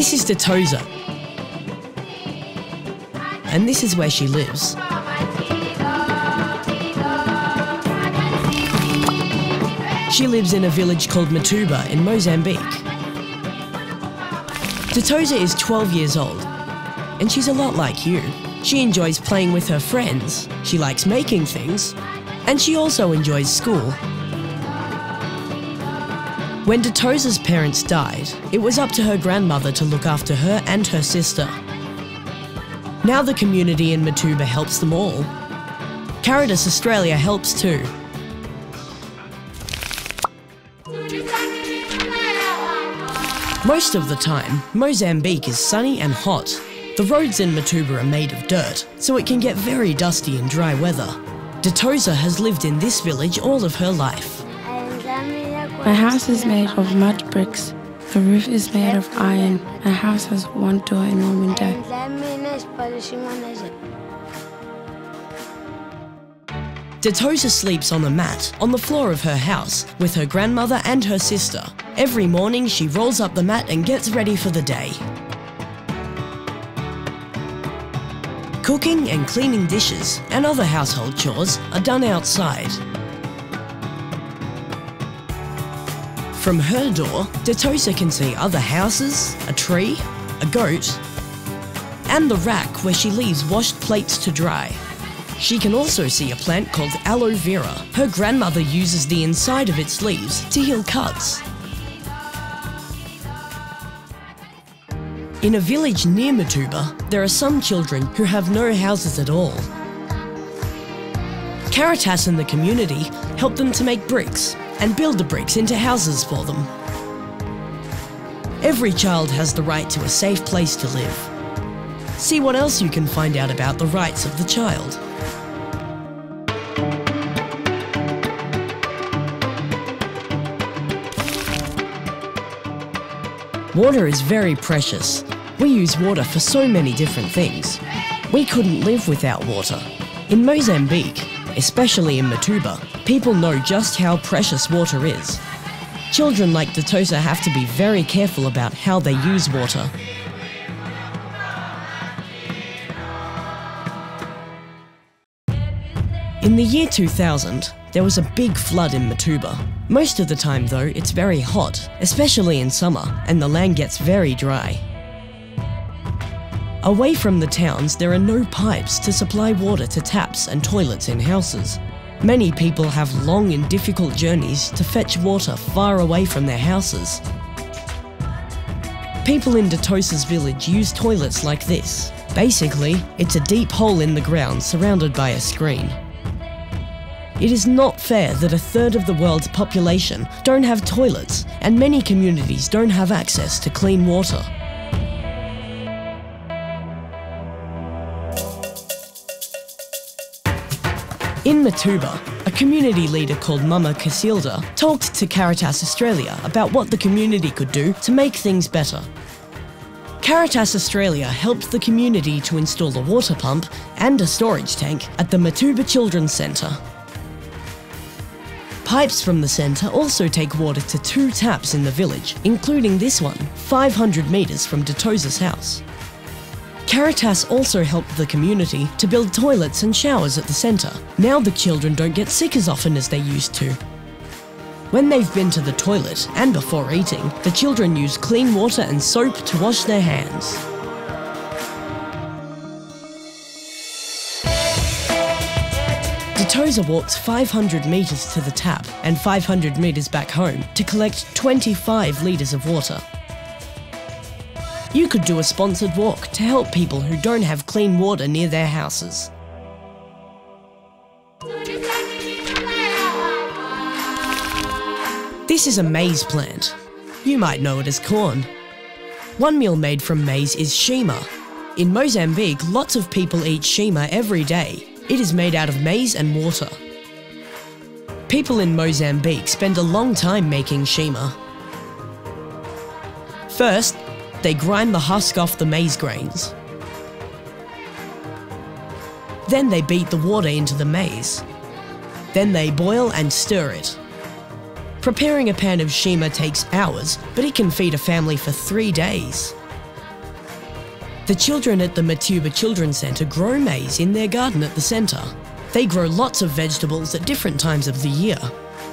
This is Ditosa. And this is where she lives. She lives in a village called Matuba in Mozambique. Ditosa is 12 years old, and she's a lot like you. She enjoys playing with her friends, she likes making things, and she also enjoys school. When Ditosa's parents died, it was up to her grandmother to look after her and her sister. Now the community in Matuba helps them all. Caritas Australia helps too. Most of the time, Mozambique is sunny and hot. The roads in Matuba are made of dirt, so it can get very dusty in dry weather. Ditosa has lived in this village all of her life. My house is made of mud bricks. The roof is made of iron. My house has one door and one window. Ditosa sleeps on a mat on the floor of her house with her grandmother and her sister. Every morning she rolls up the mat and gets ready for the day. Cooking and cleaning dishes and other household chores are done outside. From her door, Ditosa can see other houses, a tree, a goat, and the rack where she leaves washed plates to dry. She can also see a plant called aloe vera. Her grandmother uses the inside of its leaves to heal cuts. In a village near Matuba, there are some children who have no houses at all. Caritas and the community help them to make bricks and build the bricks into houses for them. Every child has the right to a safe place to live. See what else you can find out about the rights of the child. Water is very precious. We use water for so many different things. We couldn't live without water. In Mozambique, especially in Matuba, people know just how precious water is. Children like Ditosa have to be very careful about how they use water. In the year 2000, there was a big flood in Matuba. Most of the time, though, it's very hot, especially in summer, and the land gets very dry. Away from the towns, there are no pipes to supply water to taps and toilets in houses. Many people have long and difficult journeys to fetch water far away from their houses. People in Ditosa's village use toilets like this. Basically, it's a deep hole in the ground surrounded by a screen. It is not fair that a third of the world's population don't have toilets and many communities don't have access to clean water. In Matuba, a community leader called Mama Casilda talked to Caritas Australia about what the community could do to make things better. Caritas Australia helped the community to install a water pump and a storage tank at the Matuba Children's Centre. Pipes from the centre also take water to two taps in the village, including this one, 500 metres from Ditosa's house. Caritas also helped the community to build toilets and showers at the centre. Now the children don't get sick as often as they used to. When they've been to the toilet and before eating, the children use clean water and soap to wash their hands. Ditosa walks 500 metres to the tap and 500 metres back home to collect 25 litres of water. You could do a sponsored walk to help people who don't have clean water near their houses. This is a maize plant. You might know it as corn. One meal made from maize is shima. In Mozambique, lots of people eat shima every day. It is made out of maize and water. People in Mozambique spend a long time making shima. First, they grind the husk off the maize grains. Then they beat the water into the maize. Then they boil and stir it. Preparing a pan of shima takes hours, but it can feed a family for three days. The children at the Matuba Children's Centre grow maize in their garden at the centre. They grow lots of vegetables at different times of the year.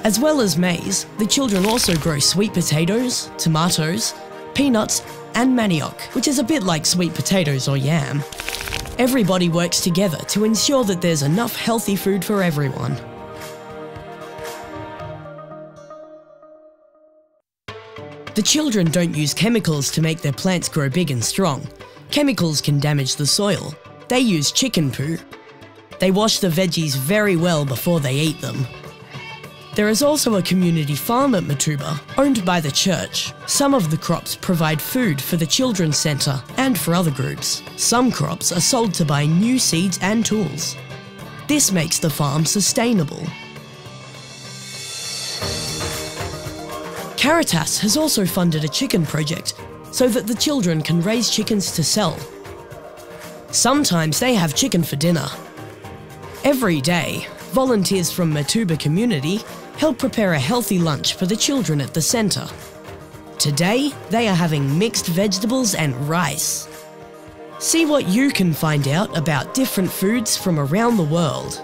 As well as maize, the children also grow sweet potatoes, tomatoes, peanuts, and manioc, which is a bit like sweet potatoes or yam. Everybody works together to ensure that there's enough healthy food for everyone. The children don't use chemicals to make their plants grow big and strong. Chemicals can damage the soil. They use chicken poo. They wash the veggies very well before they eat them. There is also a community farm at Matuba, owned by the church. Some of the crops provide food for the children's centre and for other groups. Some crops are sold to buy new seeds and tools. This makes the farm sustainable. Caritas has also funded a chicken project so that the children can raise chickens to sell. Sometimes they have chicken for dinner. Every day, volunteers from Matuba community help prepare a healthy lunch for the children at the centre. Today, they are having mixed vegetables and rice. See what you can find out about different foods from around the world.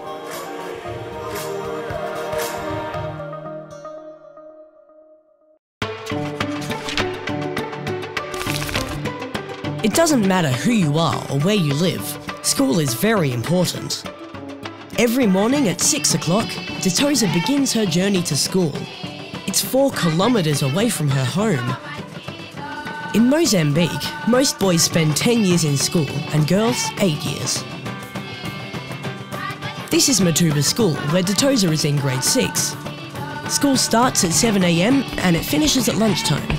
It doesn't matter who you are or where you live, school is very important. Every morning at 6 o'clock, Ditosa begins her journey to school. It's four kilometres away from her home. In Mozambique, most boys spend 10 years in school and girls 8 years. This is Matuba School, where Ditosa is in grade 6. School starts at 7am and it finishes at lunchtime.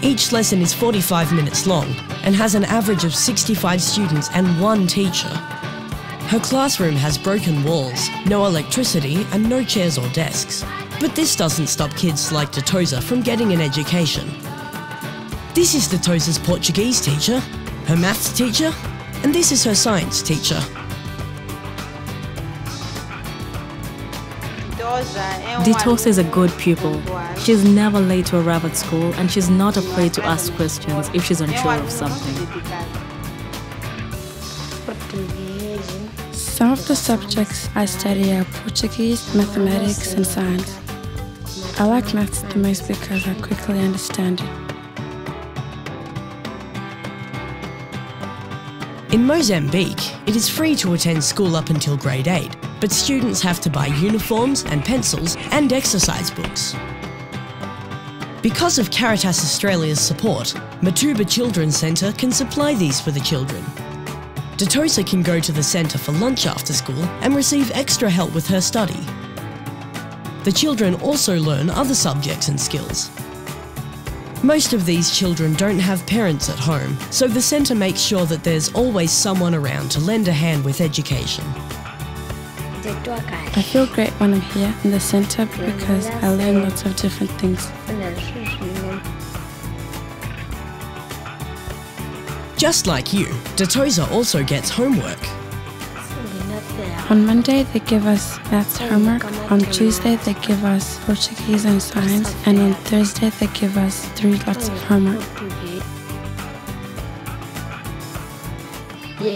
Each lesson is 45 minutes long and has an average of 65 students and one teacher. Her classroom has broken walls, no electricity, and no chairs or desks. But this doesn't stop kids like Ditosa from getting an education. This is Ditosa's Portuguese teacher, her maths teacher, and this is her science teacher. Ditosa is a good pupil. She's never late to arrive at school and she's not afraid to ask questions if she's unsure of something. Some of the subjects I study are Portuguese, mathematics, and science. I like maths the most because I quickly understand it. In Mozambique, it is free to attend school up until grade 8, but students have to buy uniforms and pencils and exercise books. Because of Caritas Australia's support, Matuba Children's Centre can supply these for the children. Ditosa can go to the centre for lunch after school and receive extra help with her study. The children also learn other subjects and skills. Most of these children don't have parents at home, so the centre makes sure that there's always someone around to lend a hand with education. I feel great when I'm here in the centre because I learn lots of different things. Just like you, Ditosa also gets homework. On Monday, they give us maths homework. On Tuesday, they give us Portuguese and science. And on Thursday, they give us three lots of homework.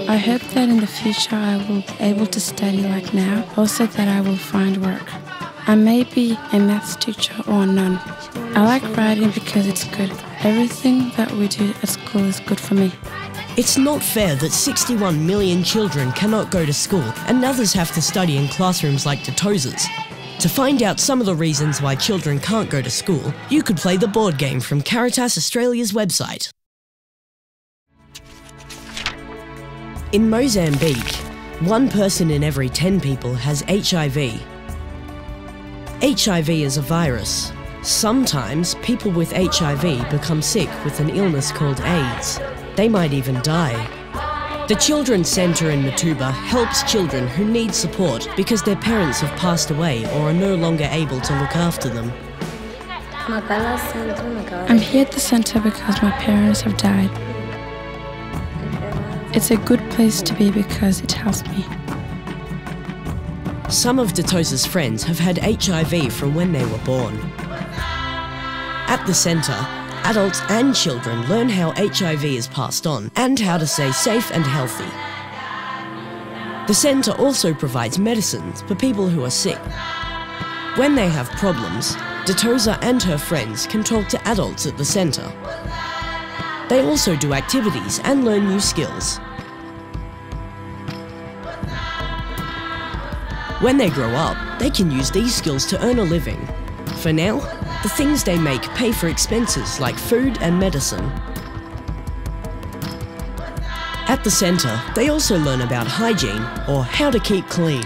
I hope that in the future I will be able to study like now, also that I will find work. I may be a maths teacher or none. I like writing because it's good. Everything that we do at school is good for me. It's not fair that 61 million children cannot go to school and others have to study in classrooms like Ditosa's. To find out some of the reasons why children can't go to school, you could play the board game from Caritas Australia's website. In Mozambique, one person in every 10 people has HIV. HIV is a virus. Sometimes people with HIV become sick with an illness called AIDS. They might even die. The Children's Centre in Matuba helps children who need support because their parents have passed away or are no longer able to look after them. I'm here at the centre because my parents have died. It's a good place to be because it helps me. Some of Ditosa's friends have had HIV from when they were born. At the centre, adults and children learn how HIV is passed on and how to stay safe and healthy. The centre also provides medicines for people who are sick. When they have problems, Ditosa and her friends can talk to adults at the centre. They also do activities and learn new skills. When they grow up, they can use these skills to earn a living. For now, the things they make pay for expenses like food and medicine. At the centre, they also learn about hygiene or how to keep clean.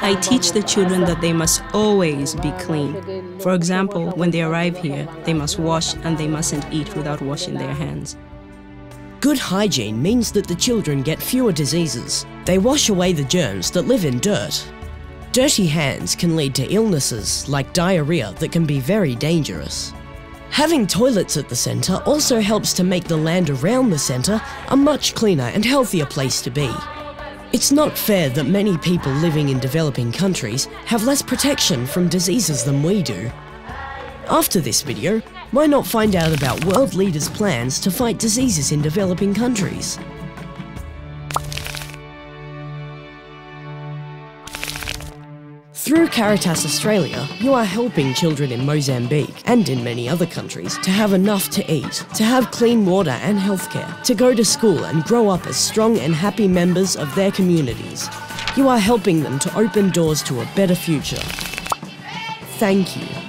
I teach the children that they must always be clean. For example, when they arrive here, they must wash and they mustn't eat without washing their hands. Good hygiene means that the children get fewer diseases. They wash away the germs that live in dirt. Dirty hands can lead to illnesses like diarrhea that can be very dangerous. Having toilets at the centre also helps to make the land around the centre a much cleaner and healthier place to be. It's not fair that many people living in developing countries have less protection from diseases than we do. After this video, why not find out about world leaders' plans to fight diseases in developing countries? Through Caritas Australia, you are helping children in Mozambique and in many other countries to have enough to eat, to have clean water and healthcare, to go to school and grow up as strong and happy members of their communities. You are helping them to open doors to a better future. Thank you.